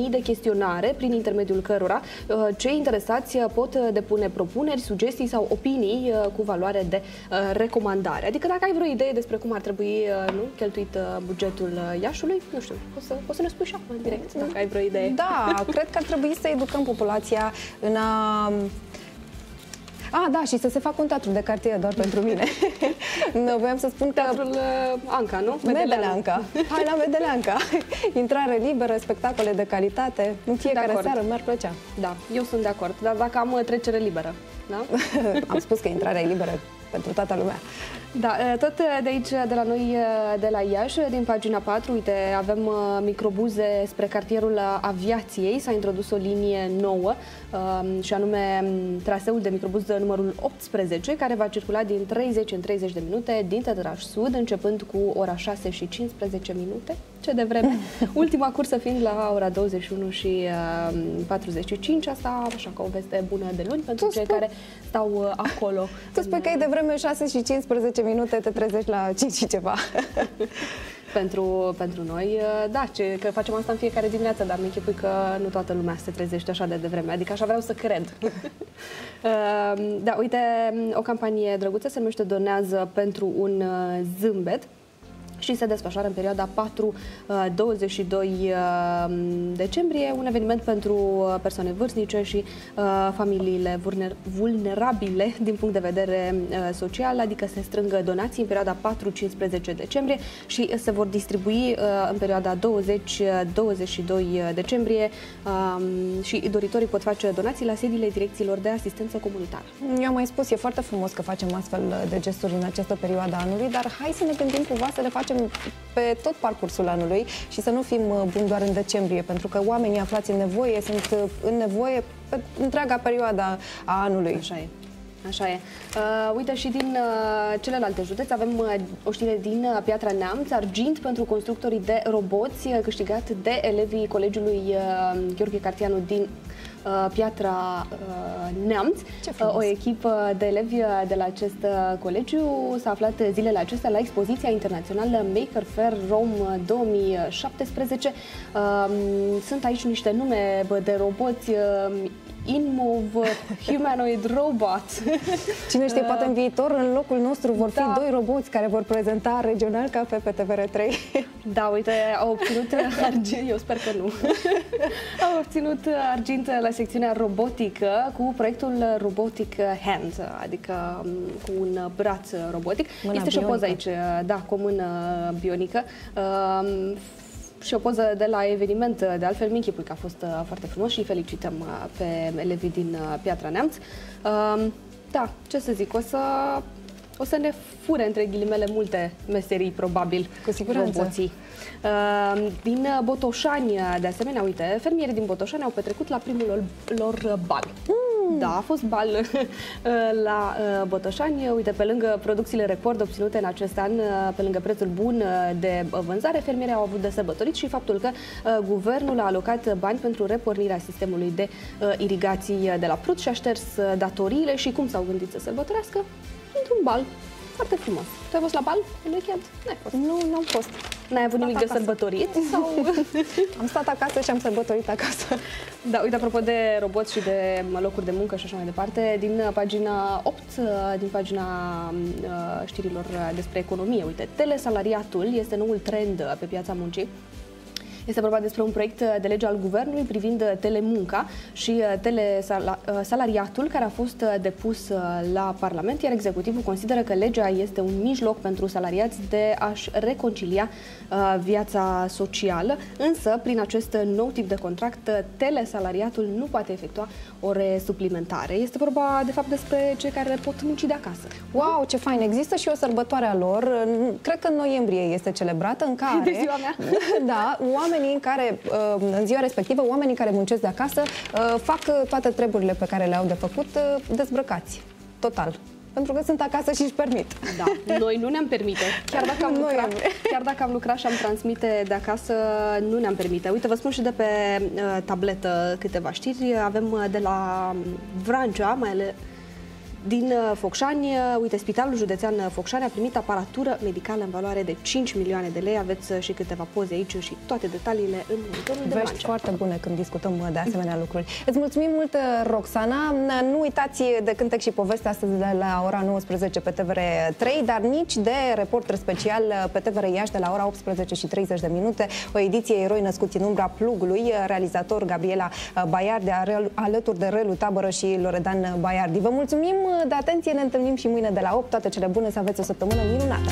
de chestionare prin intermediul cărora uh, cei interesați pot depune propuneri, sugestii sau opinii uh, cu valoare de uh, recomandare. Adică dacă ai vreo idee despre cum ar trebui uh, nu, cheltuit uh, bugetul uh, Iașului, nu știu, o să, o să ne spui și acum direct, dacă ai vreo idee. Da, cred că ar trebui să educăm populația în a Ah, da, și să se facă un teatru de cartier doar pentru mine. nu, voiam să spun că... Teatrul uh, Anca, nu? Medeleanca. Hai la Medeleanca. Intrare liberă, spectacole de calitate. În fiecare seară mi-ar plăcea. Da, eu sunt de acord. Dar dacă am uh, trecere liberă, da? am spus că intrarea e liberă pentru toată lumea. Da, tot de aici, de la noi, de la Iași, din pagina 4, uite, avem microbuze spre cartierul aviației, s-a introdus o linie nouă și anume traseul de microbuz numărul 18, care va circula din 30 în 30 de minute din Tătăraș Sud, începând cu ora 6 și 15 minute, ce de vreme. Ultima cursă fiind la ora 21 și 45, asta așa ca o veste bună de luni pentru tu cei spui... care stau acolo. Tu spui în... că e de vreme 6 și 15 minute, te trezești la 5 și ceva. pentru, pentru noi, da, ce, că facem asta în fiecare dimineață, dar mi închipui că nu toată lumea se trezește așa de devreme, adică așa vreau să cred. da, uite, o campanie drăguță se numește Donează pentru un zâmbet și se desfășoară în perioada 4-22 uh, uh, decembrie, un eveniment pentru uh, persoane vârstnice și familiile vulnerabile din punct de vedere social, adică se strângă donații în perioada 4-15 decembrie și se vor distribui în perioada 20-22 decembrie um, și doritorii pot face donații la sediile direcțiilor de asistență comunitară. Eu am mai spus, e foarte frumos că facem astfel de gesturi în această perioadă anului, dar hai să ne gândim cumva să le facem facem pe tot parcursul anului și să nu fim uh, buni doar în decembrie, pentru că oamenii aflați în nevoie sunt uh, în nevoie pe întreaga perioadă a anului. Așa e. Așa e. Uh, uite, și din uh, celelalte județe avem uh, o știre din uh, Piatra Neamț, argint pentru constructorii de roboți, uh, câștigat de elevii Colegiului uh, Gheorghe Cartianu din Uh, Piatra uh, Neamț. Uh, o echipă de elevi de la acest colegiu s-a aflat zilele acestea la expoziția internațională Maker Fair Rome 2017. Um, sunt aici niște nume de roboți InMove Humanoid Robot. Cine știe, poate în viitor, în locul nostru, vor fi da. doi roboți care vor prezenta regional cafe pe TVR3. Da, uite, au obținut argint, eu sper că nu. au obținut argint la secțiunea robotică cu proiectul Robotic Hand, adică um, cu un braț robotic. Mâna este bionică. și o poză aici, da, cu o mână bionică. Um, și o poză de la eveniment, de altfel mi că a fost uh, foarte frumos și felicităm uh, pe elevii din uh, Piatra Neamț. Um, da, ce să zic, o să o să ne fure, între ghilimele, multe meserii, probabil, cu siguranță. roboții. Din Botoșani, de asemenea, uite, fermierii din Botoșani au petrecut la primul lor bal. Mm. Da, a fost bal la uh, Botoșani. Uite, pe lângă producțiile record obținute în acest an, uh, pe lângă prețul bun uh, de vânzare, fermierii au avut de sărbătorit și faptul că guvernul a alocat bani pentru repornirea sistemului de irigații de la Prut și a șters datoriile și cum s-au gândit să sărbătorească? Într-un bal foarte frumos. Tu ai fost la bal în weekend? N-ai fost. Nu, n-am fost. N-ai avut nimic de sărbătorit? Sau... am stat acasă și am sărbătorit acasă. Da, uite, apropo de roboți și de locuri de muncă și așa mai departe, din pagina 8, din pagina uh, știrilor despre economie, uite, telesalariatul este noul trend pe piața muncii Este vorba despre un proiect de lege al Guvernului privind telemunca și telesalariatul care a fost depus la Parlament, iar executivul consideră că legea este un mijloc pentru salariați de a-și reconcilia viața socială, însă prin acest nou tip de contract, telesalariatul nu poate efectua ore suplimentare. Este vorba, de fapt, despre cei care pot munci de acasă. Wow, ce fain! Există și o sărbătoare a lor, cred că în noiembrie este celebrată, în care... De ziua mea! Da, oamenii care, uh, în ziua respectivă, oamenii care muncesc de acasă uh, fac toate treburile pe care le-au de făcut uh, dezbrăcați. Total pentru că sunt acasă și își permit. Da, noi nu ne-am permite. Chiar dacă am, lucrat, chiar dacă am lucrat și am transmite de acasă, nu ne-am permite. Uite, vă spun și de pe uh, tabletă câteva știri. Avem de la Vrancea, mai ales din uh, Focșani, uh, uite, Spitalul Județean uh, Focșani a primit aparatură medicală în valoare de 5 milioane de lei. Aveți și câteva poze aici și toate detaliile în monitorul de Vești foarte bune când discutăm de asemenea lucruri. Îți mulțumim mult, Roxana. Nu uitați de cântec și poveste astăzi de la ora 19 pe TVR 3, dar nici de reporter special pe TVR Iași de la ora 18 și 30 de minute, o ediție Eroi născuți în umbra plugului, realizator Gabriela Baiardi, alături de Relu Tabără și Loredan Baiardi. Vă mulțumim de atenție, ne întâlnim și mâine de la 8. Toate cele bune, să aveți o săptămână minunată!